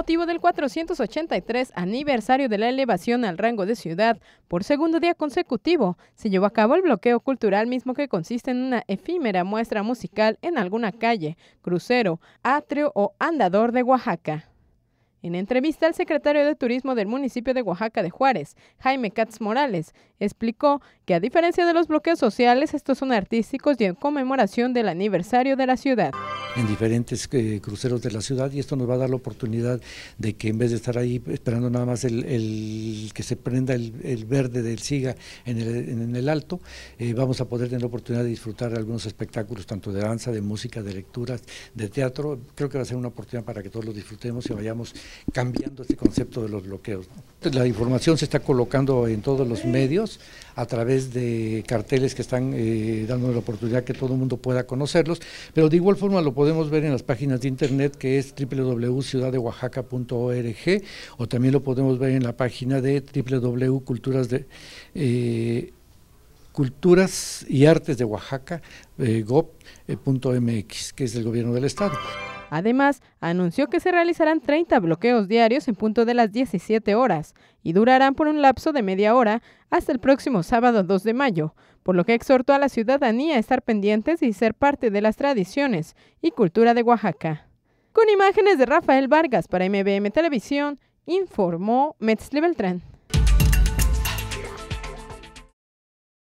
motivo del 483 aniversario de la elevación al rango de ciudad, por segundo día consecutivo, se llevó a cabo el bloqueo cultural mismo que consiste en una efímera muestra musical en alguna calle, crucero, atrio o andador de Oaxaca. En entrevista, el secretario de Turismo del municipio de Oaxaca de Juárez, Jaime Katz Morales, explicó que a diferencia de los bloqueos sociales, estos son artísticos y en conmemoración del aniversario de la ciudad en diferentes eh, cruceros de la ciudad y esto nos va a dar la oportunidad de que en vez de estar ahí esperando nada más el, que se prenda el, verde del SIGA en el, alto, eh, vamos a poder tener la oportunidad de disfrutar de algunos espectáculos, tanto de danza, de música, de lecturas, de teatro. Creo que va a ser una oportunidad para que todos los disfrutemos y vayamos cambiando este concepto de los bloqueos. La información se está colocando en todos los medios a través de carteles que están eh, dando la oportunidad que todo el mundo pueda conocerlos, pero de igual forma lo podemos ver en las páginas de internet que es www.ciudadeoaxaca.org o también lo podemos ver en la página de www.culturas de eh, culturas y artes de Oaxaca eh, gov.mx, que es del gobierno del estado. Además, anunció que se realizarán 30 bloqueos diarios en punto de las 17 horas y durarán por un lapso de media hora hasta el próximo sábado 2 de mayo, por lo que exhortó a la ciudadanía a estar pendientes y ser parte de las tradiciones y cultura de Oaxaca. Con imágenes de Rafael Vargas para MBM Televisión, informó Metzli Beltrán.